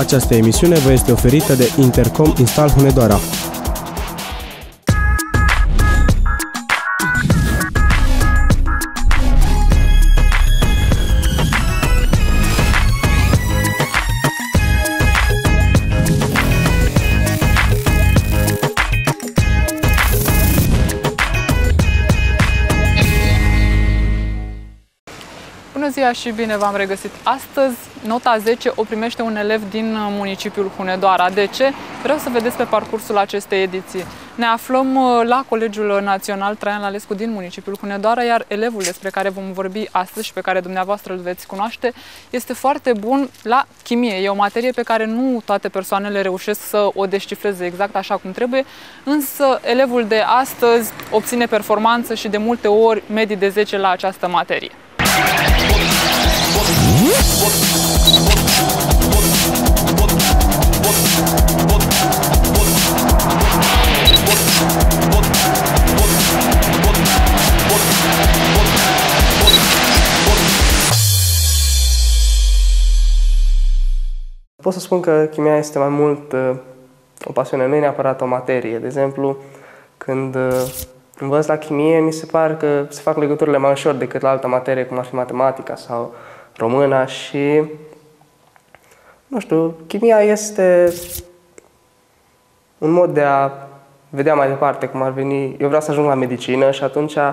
Această emisiune vă este oferită de Intercom Instal Hunedoara. Ziua și bine v-am regăsit! Astăzi, nota 10 o primește un elev din uh, municipiul Hunedoara. De ce? Vreau să vedeți pe parcursul acestei ediții. Ne aflăm uh, la Colegiul Național Traian Lalescu din municipiul Hunedoara, iar elevul despre care vom vorbi astăzi și pe care dumneavoastră îl veți cunoaște este foarte bun la chimie. E o materie pe care nu toate persoanele reușesc să o descifreze exact așa cum trebuie, însă elevul de astăzi obține performanță și de multe ori medii de 10 la această materie. Pot să spun că chimia este mai mult uh, o pasiune, nu e neapărat o materie. De exemplu, când uh, învăț la chimie, mi se pare că se fac legăturile mai ușor decât la altă materie, cum ar fi matematica sau româna și, nu știu, chimia este un mod de a vedea mai departe cum ar veni. Eu vreau să ajung la medicină și atunci uh,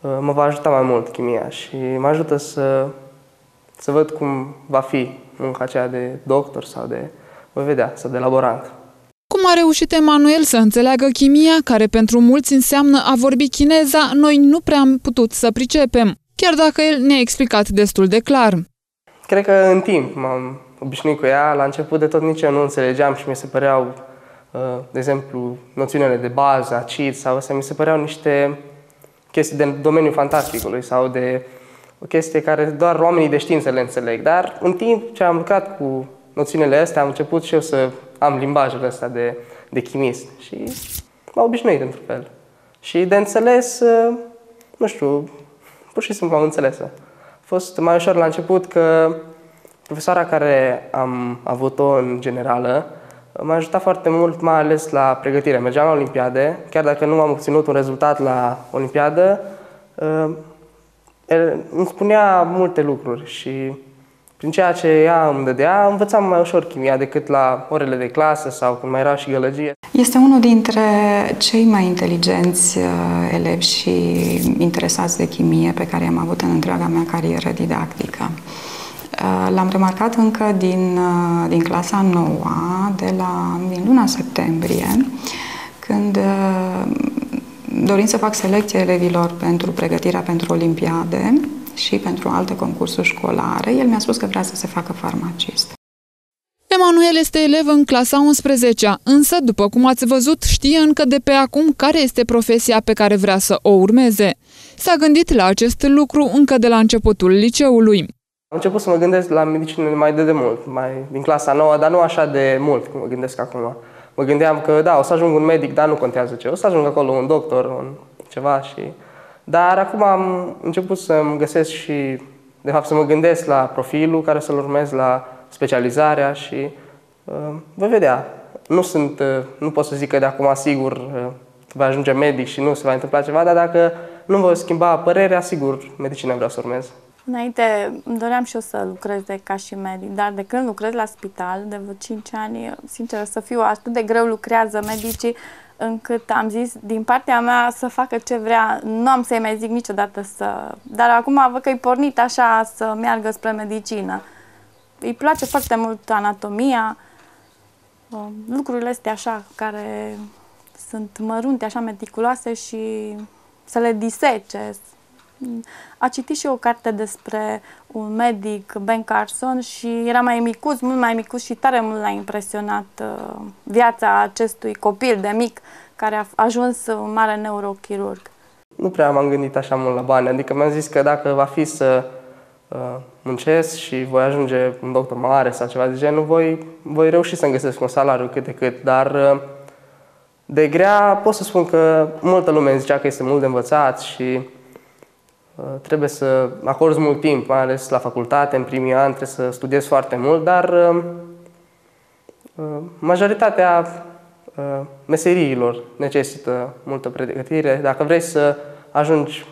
mă va ajuta mai mult chimia și mă ajută să, să văd cum va fi munca aceea de doctor sau de, voi vedea, sau de laborant. Cum a reușit Emanuel să înțeleagă chimia, care pentru mulți înseamnă a vorbi chineza, noi nu prea am putut să pricepem, chiar dacă el ne-a explicat destul de clar. Cred că în timp m-am obișnuit cu ea. La început de tot nici eu nu înțelegeam și mi se păreau, uh, de exemplu, noțiunile de bază, acid sau astea, mi se păreau niște chestii de domeniul fantasticului sau de o chestie care doar oamenii de știință le înțeleg. Dar în timp ce am lucrat cu noțiunile astea, am început și eu să am limbajul ăsta de, de chimist și m-am obișnuit într-un fel. Și de înțeles, uh, nu știu, pur și simplu am înțeles-o. A fost mai ușor la început că profesoara care am avut-o în generală m-a ajutat foarte mult, mai ales la pregătire. Mergeam la Olimpiade, chiar dacă nu am obținut un rezultat la Olimpiadă, uh, îmi spunea multe lucruri și prin ceea ce ea îmi dădea, învățam mai ușor chimia decât la orele de clasă sau când mai era și gălăgie. Este unul dintre cei mai inteligenți uh, elevi și interesați de chimie pe care am avut în întreaga mea carieră didactică. Uh, l-am remarcat încă din, uh, din clasa 9 de la, din luna septembrie, când dorind să fac selecție elevilor pentru pregătirea pentru Olimpiade și pentru alte concursuri școlare, el mi-a spus că vrea să se facă farmacist. Emanuel este elev în clasa 11 însă, după cum ați văzut, știe încă de pe acum care este profesia pe care vrea să o urmeze. S-a gândit la acest lucru încă de la începutul liceului. Am început să mă gândesc la medicină mai de demult, mai din clasa 9, dar nu așa de mult cum mă gândesc acum mă gândeam că da, o să ajung un medic, dar nu contează ce, o să ajung acolo un doctor, un ceva și... Dar acum am început să-mi găsesc și, de fapt, să mă gândesc la profilul care să-l urmez, la specializarea și uh, voi vedea. Nu sunt, uh, nu pot să zic că de acum sigur uh, va ajunge medic și nu se va întâmpla ceva, dar dacă nu voi schimba părerea, sigur, medicină vreau să urmez. Înainte îmi doream și eu să lucrez de ca și medic, dar de când lucrez la spital, de vreo 5 ani, sincer să fiu, atât de greu lucrează medicii, încât am zis din partea mea să facă ce vrea, nu am să-i mai zic niciodată să... Dar acum văd că e pornit așa să meargă spre medicină. Îi place foarte mult anatomia, um, lucrurile astea așa care sunt mărunte, așa meticuloase și să le disece, a citit și o carte despre un medic, Ben Carson, și era mai micuț, mult mai micuț și tare mult l-a impresionat uh, viața acestui copil de mic care a ajuns un mare neurochirurg. Nu prea m-am gândit așa mult la bani, adică mi-am zis că dacă va fi să uh, muncesc și voi ajunge un doctor mare sau ceva de genul, voi, voi reuși să-mi găsesc un salariu cât de cât, dar uh, de grea pot să spun că multă lume zicea că este mult de învățat și Uh, trebuie să acorzi mult timp, mai ales la facultate, în primii ani, trebuie să studiezi foarte mult, dar uh, majoritatea meseriilor necesită multă pregătire. Dacă vrei să ajungi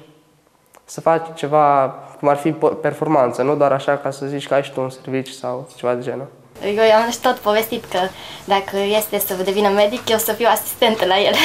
să faci ceva cum ar fi performanță, nu doar așa ca să zici că ai și tu un serviciu sau ceva de genul. Eu am tot povestit că dacă este să devină medic, eu să fiu asistentă la el.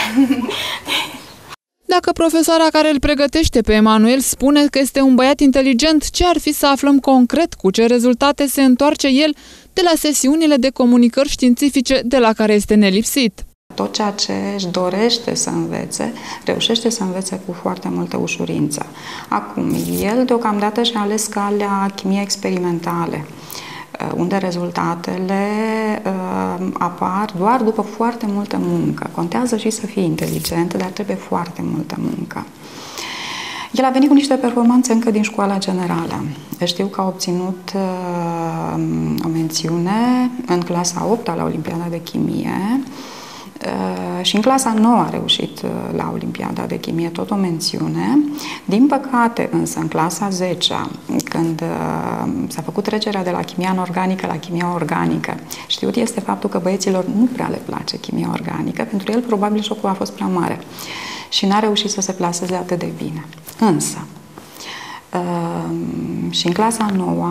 Dacă profesoara care îl pregătește pe Emanuel spune că este un băiat inteligent, ce ar fi să aflăm concret cu ce rezultate se întoarce el de la sesiunile de comunicări științifice de la care este nelipsit? Tot ceea ce își dorește să învețe, reușește să învețe cu foarte multă ușurință. Acum, el deocamdată și-a ales calea chimie experimentale. Uh, unde rezultatele uh, apar doar după foarte multă muncă. Contează și să fii inteligent, dar trebuie foarte multă muncă. El a venit cu niște performanțe încă din școala generală. Știu că a obținut uh, o mențiune în clasa 8 la Olimpiada de Chimie, Uh, și în clasa 9 a reușit uh, la Olimpiada de Chimie tot o mențiune. Din păcate, însă, în clasa 10 când uh, s-a făcut trecerea de la chimia anorganică la chimia organică, știut este faptul că băieților nu prea le place chimia organică, pentru el probabil șocul a fost prea mare și n-a reușit să se plaseze atât de bine. Însă, și în clasa 9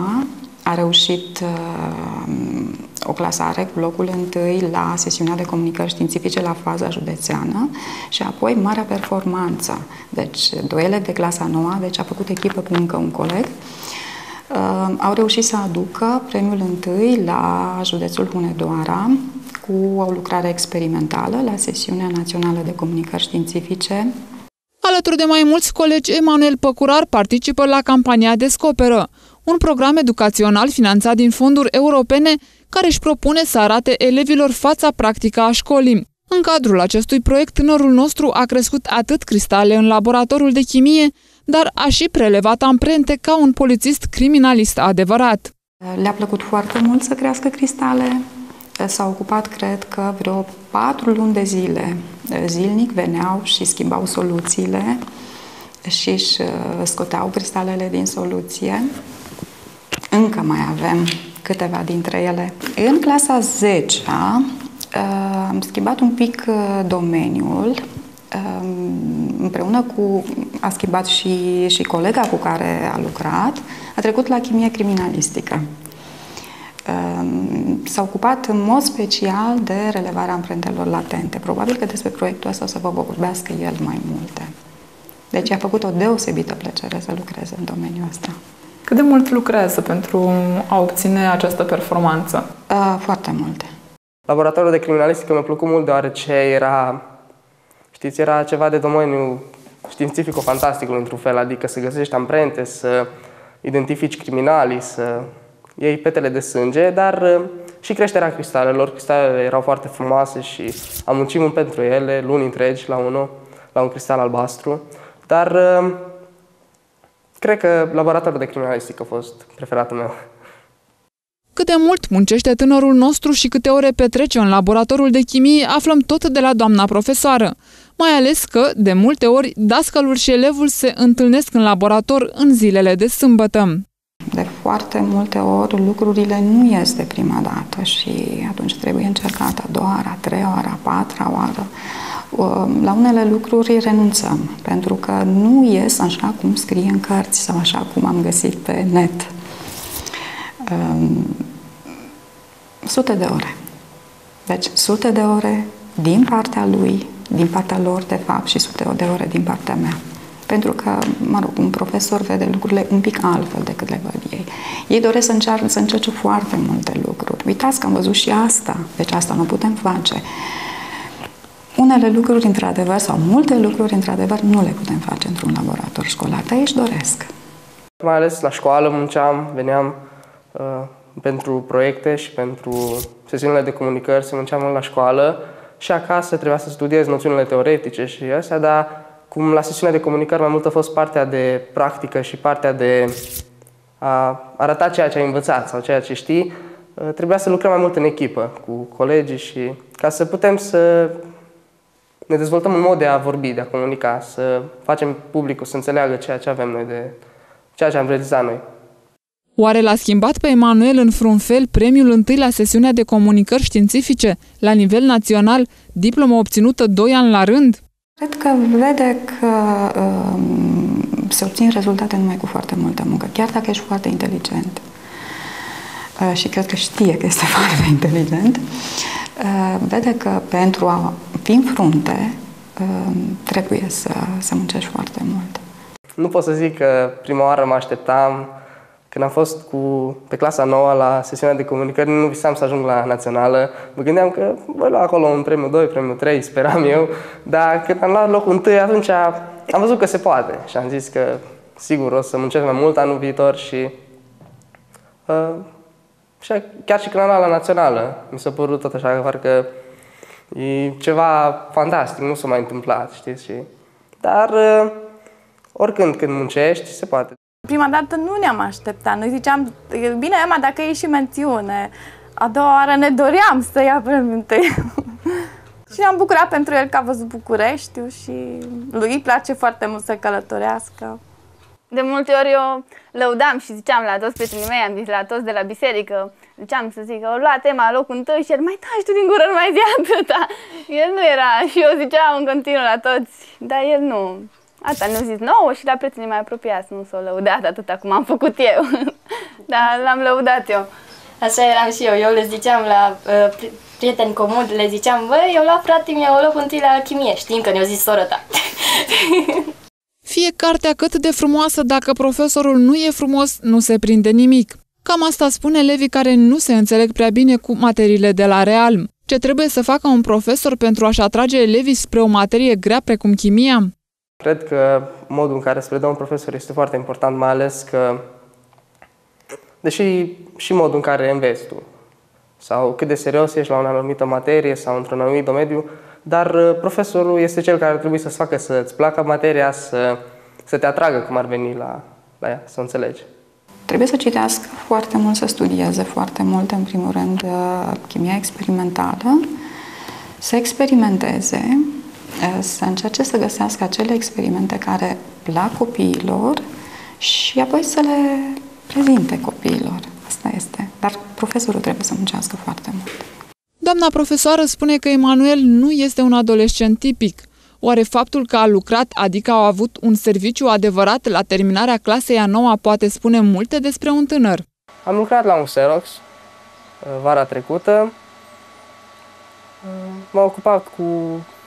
a reușit uh, o clasare cu locul întâi la sesiunea de comunicări științifice la faza județeană și apoi marea performanță. Deci, duele de clasa noua, deci a făcut echipă cu încă un coleg. Uh, au reușit să aducă premiul întâi la județul Hunedoara cu o lucrare experimentală la sesiunea națională de comunicări științifice Alături de mai mulți colegi, Emanuel Păcurar participă la campania Descoperă, un program educațional finanțat din fonduri europene care își propune să arate elevilor fața practică a școlii. În cadrul acestui proiect, tânărul nostru a crescut atât cristale în laboratorul de chimie, dar a și prelevat amprente ca un polițist criminalist adevărat. Le-a plăcut foarte mult să crească cristale. S-a ocupat, cred că, vreo patru luni de zile. Zilnic veneau și schimbau soluțiile și își uh, scoteau cristalele din soluție. Încă mai avem câteva dintre ele. În clasa 10 uh, am schimbat un pic uh, domeniul um, împreună cu, a schimbat și, și colega cu care a lucrat, a trecut la chimie criminalistică. Um, s-a ocupat în mod special de relevarea amprentelor latente. Probabil că despre proiectul ăsta o să vă vorbească el mai multe. Deci a făcut o deosebită plăcere să lucreze în domeniul ăsta. Cât de mult lucrează pentru a obține această performanță? Uh, foarte multe. Laboratorul de criminalistică mi-a plăcut mult deoarece era, știți, era ceva de domeniu științifico-fantasticul într-un fel, adică să găsești amprente, să identifici criminalii, să iei petele de sânge, dar uh, și creșterea cristalelor. Cristalele erau foarte frumoase și am muncit mult pentru ele, luni întregi la unul, la un cristal albastru, dar uh, Cred că laboratorul de criminalistică a fost preferatul meu. Cât de mult muncește tânărul nostru și câte ore petrece în laboratorul de chimie, aflăm tot de la doamna profesoară. Mai ales că, de multe ori, dascălul și elevul se întâlnesc în laborator în zilele de sâmbătă. De foarte multe ori lucrurile nu ies de prima dată și atunci trebuie încercat a doua oară, a treia oară, a patra oară. La unele lucruri renunțăm, pentru că nu ies așa cum scrie în cărți sau așa cum am găsit pe net. Sute de ore. Deci, sute de ore din partea lui, din partea lor, de fapt, și sute de ore din partea mea. Pentru că, mă rog, un profesor vede lucrurile un pic altfel decât le văd ei. Ei doresc să, încearcă, să încerce foarte multe lucruri. Uitați că am văzut și asta, deci asta nu putem face. Unele lucruri, într-adevăr, sau multe lucruri, într-adevăr, nu le putem face într-un laborator școlar, dar își doresc. Mai ales la școală munceam, veneam uh, pentru proiecte și pentru sesiunile de comunicări, se munceam la școală și acasă trebuia să studiez noțiunile teoretice și astea, dar cum la sesiunea de comunicări mai mult a fost partea de practică și partea de a arăta ceea ce ai învățat sau ceea ce știi, uh, trebuia să lucrăm mai mult în echipă cu colegii și ca să putem să ne dezvoltăm un mod de a vorbi, de a comunica, să facem publicul să înțeleagă ceea ce avem noi de ceea ce am realizat noi. Oare l-a schimbat pe Emanuel în vreun fel premiul întâi la sesiunea de comunicări științifice, la nivel național, diplomă obținută doi ani la rând? Cred că vede că um, se obțin rezultate numai cu foarte multă muncă, chiar dacă ești foarte inteligent. Uh, și cred că știe că este foarte inteligent. Uh, vede că pentru a fi în frunte, uh, trebuie să, să muncești foarte mult. Nu pot să zic că prima oară mă așteptam când am fost cu, pe clasa nouă la sesiunea de comunicări, nu visam să ajung la națională. Mă gândeam că voi lua acolo un premiu 2, premiu 3, speram eu. Dar când am luat locul 1, atunci am văzut că se poate. Și am zis că sigur o să muncesc mai mult anul viitor și, uh, și chiar și când am luat la națională, mi s-a părut tot așa că parcă e ceva fantastic, nu s-a mai întâmplat, știți? Și, dar uh, oricând când muncești, se poate. Prima dată nu ne-am așteptat. Noi ziceam, bine, Emma, dacă e și mențiune. A doua oară ne doream să ia premiul întâi. și am bucurat pentru el că a văzut Bucureștiul și lui îi place foarte mult să călătorească. De multe ori eu lăudam și ziceam la toți prietenii mei, am zis la toți de la biserică, ziceam să zic că o luat tema locul întâi și el mai taci tu din gură, nu mai zi atâta. El nu era și eu ziceam în continuu la toți, dar el nu. Asta ne-a zis nouă și la prietenii mai apropiați, nu s-au lăudat atât cum am făcut eu. Dar l-am lăudat eu. Așa eram și eu. Eu le ziceam la uh, prieteni comuni, le ziceam, băi, eu la frate mi-au loc întâi la chimie, știind că ne-au zis soră ta. Fie cartea cât de frumoasă, dacă profesorul nu e frumos, nu se prinde nimic. Cam asta spune elevii care nu se înțeleg prea bine cu materiile de la Realm. Ce trebuie să facă un profesor pentru a-și atrage elevii spre o materie grea precum chimia? Cred că modul în care se predă un profesor este foarte important, mai ales că, deși și modul în care înveți tu, sau cât de serios ești la o anumită materie sau într-un anumit domeniu, dar uh, profesorul este cel care trebuie să-ți facă să-ți placă materia, să, să te atragă cum ar veni la, la ea, să o înțelegi. Trebuie să citească foarte mult, să studieze foarte mult, în primul rând, uh, chimia experimentală, să experimenteze, să încerce să găsească acele experimente care plac copiilor și apoi să le prezinte copiilor. Asta este. Dar profesorul trebuie să muncească foarte mult. Doamna profesoară spune că Emanuel nu este un adolescent tipic. Oare faptul că a lucrat, adică a avut un serviciu adevărat la terminarea clasei a noua, poate spune multe despre un tânăr? Am lucrat la un Xerox vara trecută. M-am ocupat cu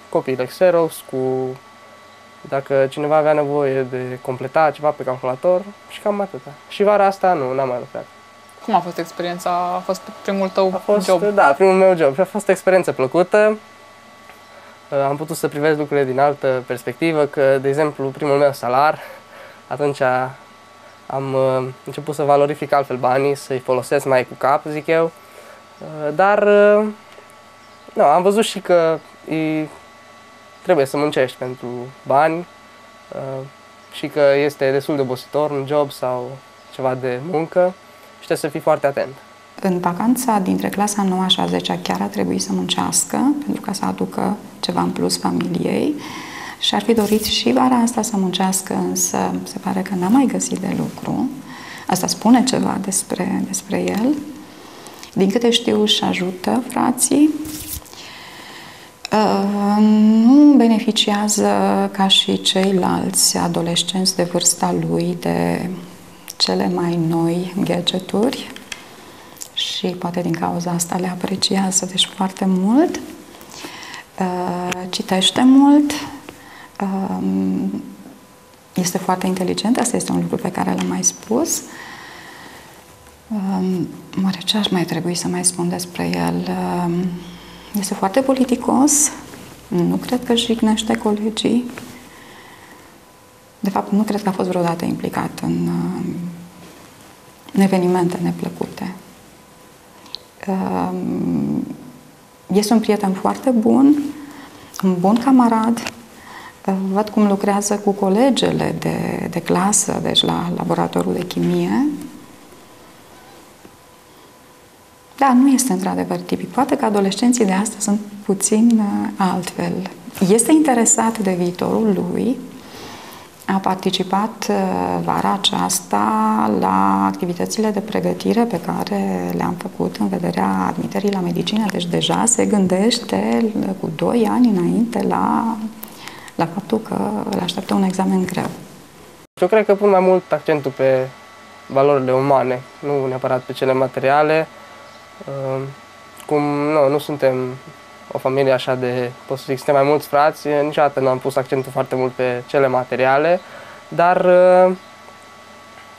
copiile Xerox, cu dacă cineva avea nevoie de completat ceva pe calculator și cam atâta. Și vara asta nu, n-am mai lucrat. Cum a fost experiența? A fost primul tău a fost, job? Da, primul meu job. Și a fost o experiență plăcută. Uh, am putut să privesc lucrurile din altă perspectivă, că, de exemplu, primul meu salar, atunci am uh, început să valorific altfel banii, să-i folosesc mai cu cap, zic eu. Uh, dar, nu, am văzut și că e trebuie să muncești pentru bani uh, și că este destul de obositor un job sau ceva de muncă și trebuie să fii foarte atent. În vacanța dintre clasa 9 și a 10 chiar a trebuit să muncească pentru ca să aducă ceva în plus familiei și ar fi dorit și vara asta să muncească, însă se pare că n-a mai găsit de lucru. Asta spune ceva despre, despre el. Din câte știu, își ajută frații Uh, nu beneficiază ca și ceilalți adolescenți de vârsta lui de cele mai noi gadgeturi și poate din cauza asta le apreciază deci foarte mult. Uh, citește mult, uh, este foarte inteligent, asta este un lucru pe care l-am mai spus. Oare ce aș mai trebui să mai spun despre el? Este foarte politicos, nu cred că jignește colegii. De fapt, nu cred că a fost vreodată implicat în, în evenimente neplăcute. Um, este un prieten foarte bun, un bun camarad. Uh, văd cum lucrează cu colegele de, de clasă, deci la laboratorul de chimie. Da, nu este într-adevăr tipic. Poate că adolescenții de astăzi sunt puțin uh, altfel. Este interesat de viitorul lui, A participat uh, vara aceasta la activitățile de pregătire pe care le-am făcut în vederea admiterii la medicină, deci deja se gândește cu 2 ani înainte la, la faptul că îl așteaptă un examen greu. Eu cred că pun mai mult accentul pe valorile umane, nu neapărat pe cele materiale. Uh, cum nu, nu suntem o familie așa de, pot să zic, suntem mai mulți frați, niciodată nu am pus accentul foarte mult pe cele materiale, dar, uh,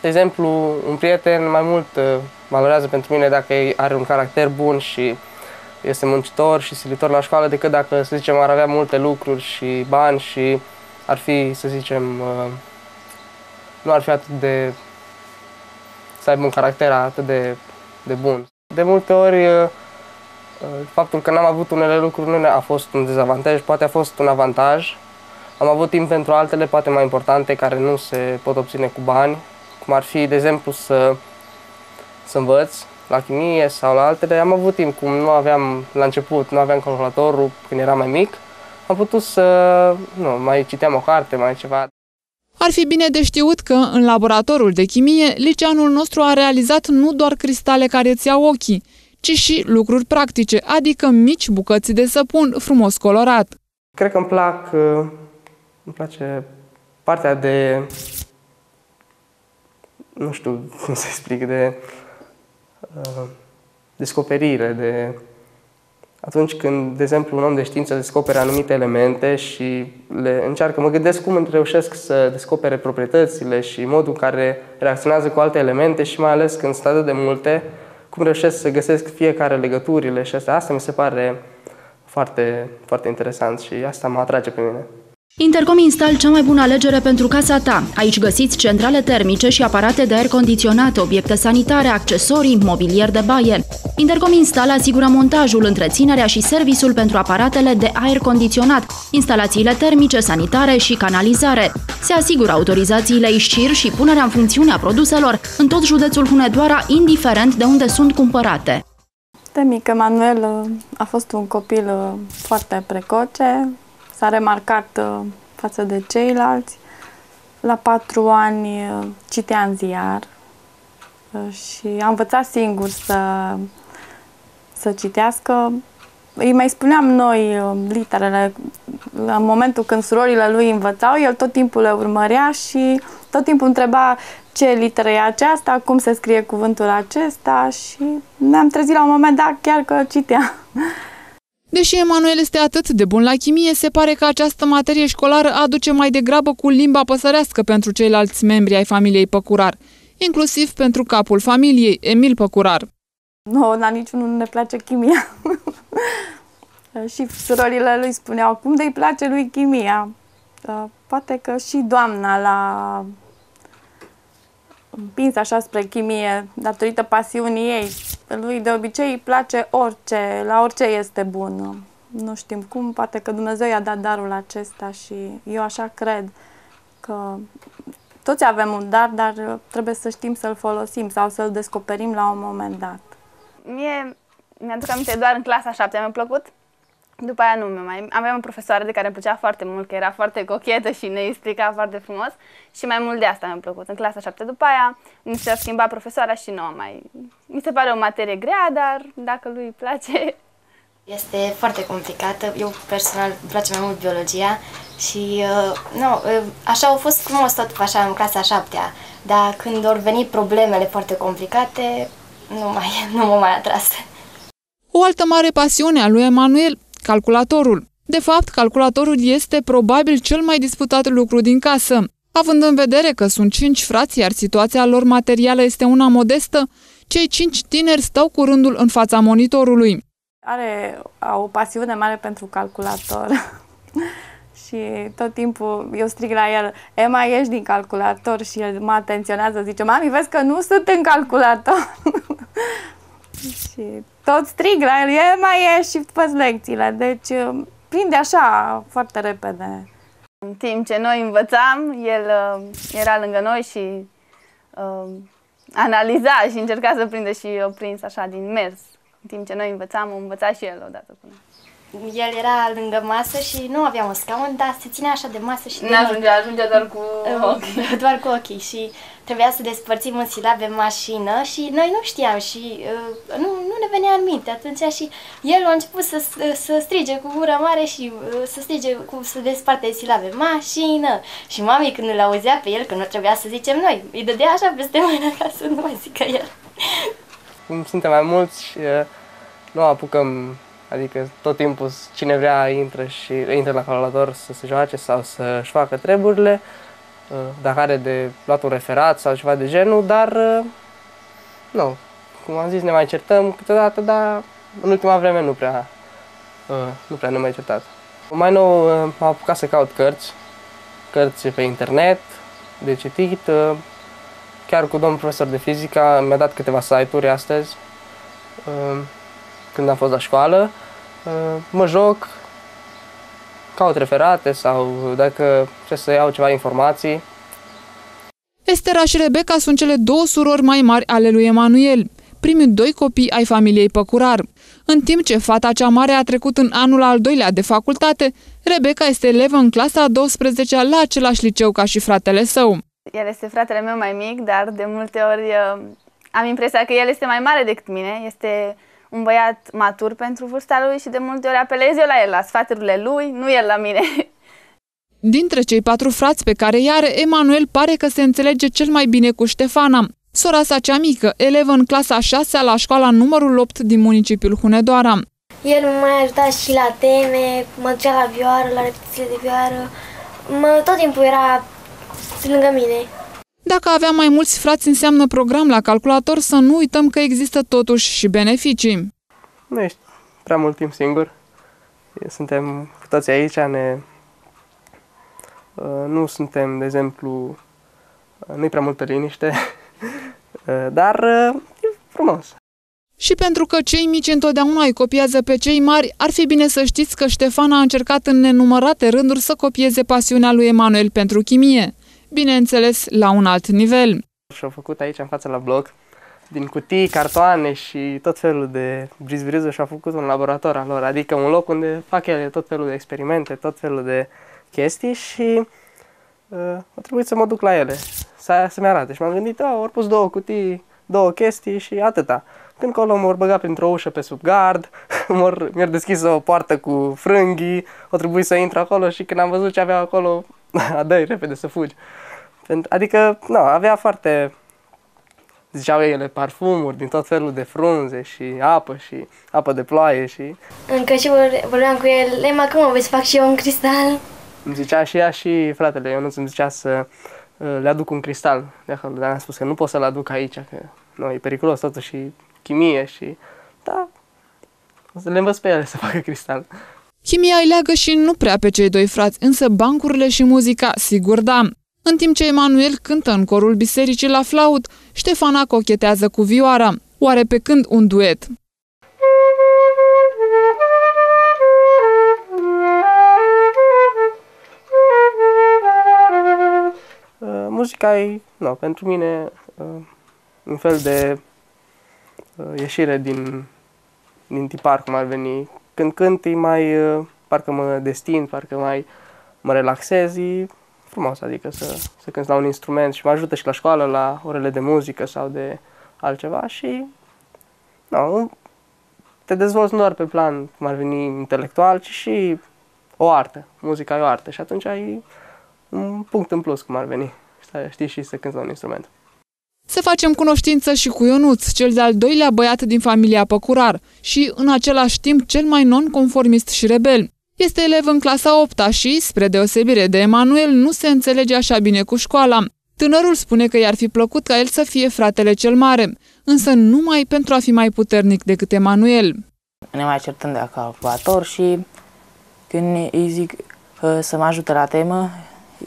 de exemplu, un prieten mai mult uh, valorează pentru mine dacă are un caracter bun și este muncitor și silitor la școală decât dacă, să zicem, ar avea multe lucruri și bani și ar fi, să zicem, nu ar fi atât de să aibă un caracter atât de, de bun. De multe ori, uh, uh, faptul că n-am avut unele lucruri nu a fost un dezavantaj, poate a fost un avantaj. Am avut timp pentru altele, poate mai importante, care nu se pot obține cu bani, cum ar fi, de exemplu, să, să învăț la chimie sau la altele. Am avut timp, cum nu aveam la început, nu aveam calculatorul când eram mai mic, am putut să, nu, mai citeam o carte, mai ceva. Ar fi bine de știut că, în laboratorul de chimie, liceanul nostru a realizat nu doar cristale care îți iau ochii, ci și lucruri practice, adică mici bucăți de săpun frumos colorat. Cred că îmi plac, uh, îmi place partea de, nu știu cum să explic, de uh, descoperire, de atunci când, de exemplu, un om de știință descoperă anumite elemente și le încearcă, mă gândesc cum reușesc să descopere proprietățile și modul în care reacționează cu alte elemente și mai ales când sunt atât de multe, cum reușesc să găsesc fiecare legăturile și asta, asta mi se pare foarte, foarte interesant și asta mă atrage pe mine. Intercom Install cea mai bună alegere pentru casa ta. Aici găsiți centrale termice și aparate de aer condiționat, obiecte sanitare, accesorii, mobilier de baie. Intercom Install asigură montajul, întreținerea și serviciul pentru aparatele de aer condiționat, instalațiile termice, sanitare și canalizare. Se asigură autorizațiile ISCIR și punerea în funcțiune a produselor în tot județul Hunedoara, indiferent de unde sunt cumpărate. De mică, Manuel a fost un copil uh, foarte precoce, s-a remarcat uh, față de ceilalți. La patru ani uh, citea în ziar uh, și a învățat singur să, să citească. Îi mai spuneam noi literele în momentul când surorile lui învățau, el tot timpul le urmărea și tot timpul întreba ce literă e aceasta, cum se scrie cuvântul acesta și ne-am trezit la un moment dat chiar că citea. Deși Emanuel este atât de bun la chimie, se pare că această materie școlară aduce mai degrabă cu limba păsărească pentru ceilalți membri ai familiei Păcurar, inclusiv pentru capul familiei, Emil Păcurar. Nu, la niciunul nu ne place chimia. și surorile lui spuneau, cum de-i place lui chimia? Poate că și doamna l-a împins așa spre chimie datorită pasiunii ei lui de obicei îi place orice, la orice este bun. Nu știm cum, poate că Dumnezeu i-a dat darul acesta și eu așa cred că toți avem un dar, dar trebuie să știm să-l folosim sau să-l descoperim la un moment dat. Mie mi-aduc aminte doar în clasa 7 mi-a plăcut după aia nu mai... Aveam o profesoară de care îmi plăcea foarte mult, că era foarte cochetă și ne explica foarte frumos și mai mult de asta mi-a plăcut. În clasa 7 după aia mi se schimba profesoara și nu mai... Mi se pare o materie grea, dar dacă lui place... Este foarte complicată. Eu personal îmi place mai mult biologia și uh, nu, uh, așa au fost frumos tot așa în clasa 7 -a. Dar când au venit problemele foarte complicate, nu, mai, nu mă mai atras. O altă mare pasiune a lui Emanuel calculatorul. De fapt, calculatorul este probabil cel mai disputat lucru din casă. Având în vedere că sunt cinci frați, iar situația lor materială este una modestă, cei cinci tineri stau cu rândul în fața monitorului. Are o pasiune mare pentru calculator și tot timpul eu strig la el, Emma, ieși din calculator și el mă atenționează, zice, mami, vezi că nu sunt în calculator. și tot strig la el, e mai e și fă lecțiile. Deci uh, prinde așa foarte repede. În timp ce noi învățam, el uh, era lângă noi și uh, analiza și încerca să prinde și o prins așa din mers. În timp ce noi învățam, învăța și el odată cu noi. El era lângă masă și nu aveam un scaun, dar se ținea așa de masă și de Nu ajungea, ajungea doar cu ochii. Uh, doar cu ochii și trebuia să despărțim în silabe mașină și noi nu știam și uh, nu, nu ne venea în minte atunci și el a început să, să strige cu gura mare și uh, să strige cu să desparte silabe mașină și mami când îl auzea pe el, că nu trebuia să zicem noi, îi dădea așa peste mână ca să nu mai zică el. Cum suntem mai mulți, uh, nu apucăm Adică tot timpul cine vrea intră și intră la calculator să se joace sau să-și facă treburile, uh, dacă are de luat un referat sau ceva de genul, dar uh, nu, cum am zis, ne mai certăm câteodată, dar în ultima vreme nu prea, uh, nu prea ne mai certat. Mai nou am apucat să caut cărți, cărți pe internet, de citit, chiar cu domnul profesor de fizică mi-a dat câteva site-uri astăzi când am fost la școală, uh, mă joc, caut referate sau dacă trebuie să iau ceva informații. Estera și Rebecca sunt cele două surori mai mari ale lui Emanuel, primii doi copii ai familiei Păcurar. În timp ce fata cea mare a trecut în anul al doilea de facultate, Rebecca este elevă în clasa a 12 la același liceu ca și fratele său. El este fratele meu mai mic, dar de multe ori uh, am impresia că el este mai mare decât mine. Este un băiat matur pentru vârsta lui și de multe ori apelez eu la el, la sfaturile lui, nu el la mine. Dintre cei patru frați pe care i are, Emanuel pare că se înțelege cel mai bine cu Ștefana, sora sa cea mică, elevă în clasa 6 la școala numărul 8 din municipiul Hunedoara. El mă mai ajuta și la teme, mă ducea la vioară, la repetițiile de vioară. Mă, tot timpul era lângă mine. Dacă avea mai mulți frați înseamnă program la calculator, să nu uităm că există totuși și beneficii. Nu ești prea mult timp singur. Suntem cu toți aici, ne... Uh, nu suntem, de exemplu, uh, nu-i prea multă liniște, uh, dar e frumos. Și pentru că cei mici întotdeauna îi copiază pe cei mari, ar fi bine să știți că Ștefan a încercat în nenumărate rânduri să copieze pasiunea lui Emanuel pentru chimie bineînțeles la un alt nivel. Și-au făcut aici în față la bloc, din cutii, cartoane și tot felul de brizbrizuri și-au făcut un laborator al lor, adică un loc unde fac ele tot felul de experimente, tot felul de chestii și uh, a trebuit să mă duc la ele, să, să-mi arate. Și m-am gândit, oh, au pus două cutii, două chestii și atâta. Când colo m-au băgat printr-o ușă pe sub gard, mi-au deschis o poartă cu frânghii, o trebuit să intru acolo și când am văzut ce avea acolo, dă repede să fugi. Adică, nu, avea foarte, ziceau ele, parfumuri din tot felul de frunze și apă și apă de ploaie și... Încă și vorbeam cu el, Lema, cum o vei să fac și eu un cristal? Îmi zicea și ea și fratele, eu nu îmi zicea să uh, le aduc un cristal de acolo, dar am spus că nu pot să-l aduc aici, că nu, e periculos totuși și chimie și... Da, o să le învăț pe ele să facă cristal. Chimia îi leagă și nu prea pe cei doi frați, însă bancurile și muzica, sigur da. În timp ce Emanuel cântă în corul bisericii la flaut, Ștefana cochetează cu vioara. Oare pe când un duet? Uh, muzica e, nu, pentru mine, uh, un fel de uh, ieșire din, din tipar, cum ar veni. Când cânt, e mai, uh, parcă mă destin, parcă mai mă relaxez, e frumos, adică să, să cânti la un instrument și mă ajută și la școală, la orele de muzică sau de altceva și nu, te dezvolți nu doar pe plan cum ar veni intelectual, ci și o artă. Muzica e o artă și atunci ai un punct în plus cum ar veni. Știi și să cânti la un instrument. Să facem cunoștință și cu Ionuț, cel de-al doilea băiat din familia Păcurar și, în același timp, cel mai non-conformist și rebel. Este elev în clasa 8 și, spre deosebire de Emanuel, nu se înțelege așa bine cu școala. Tânărul spune că i-ar fi plăcut ca el să fie fratele cel mare, însă numai pentru a fi mai puternic decât Emanuel. Ne mai certăm de calculator și când îi zic uh, să mă ajute la temă,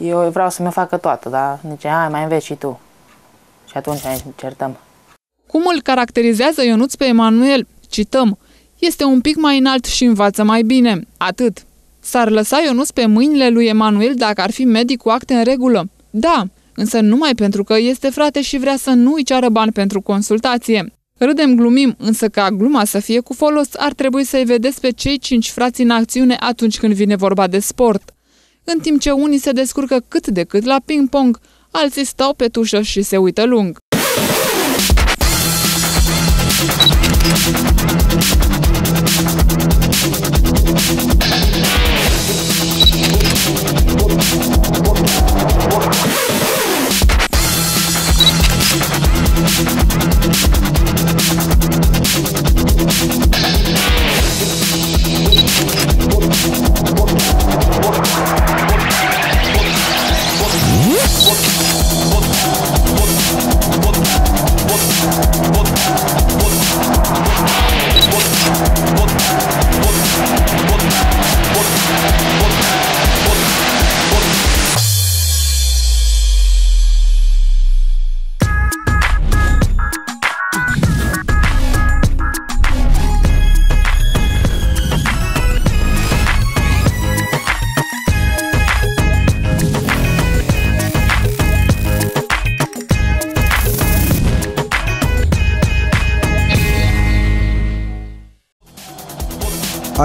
eu vreau să mi facă toată, dar zice, hai, mai înveți și tu. Și atunci ne certăm. Cum îl caracterizează Ionuț pe Emanuel? Cităm, este un pic mai înalt și învață mai bine. Atât. S-ar lăsa Ionuț pe mâinile lui Emanuel dacă ar fi medic cu acte în regulă? Da, însă numai pentru că este frate și vrea să nu îi ceară bani pentru consultație. Râdem, glumim, însă ca gluma să fie cu folos, ar trebui să-i vedeți pe cei cinci frați în acțiune atunci când vine vorba de sport. În timp ce unii se descurcă cât de cât la ping-pong, alții stau pe tușă și se uită lung.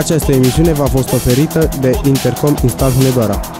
Această emisiune v-a fost oferită de Intercom Instal Hunedoara.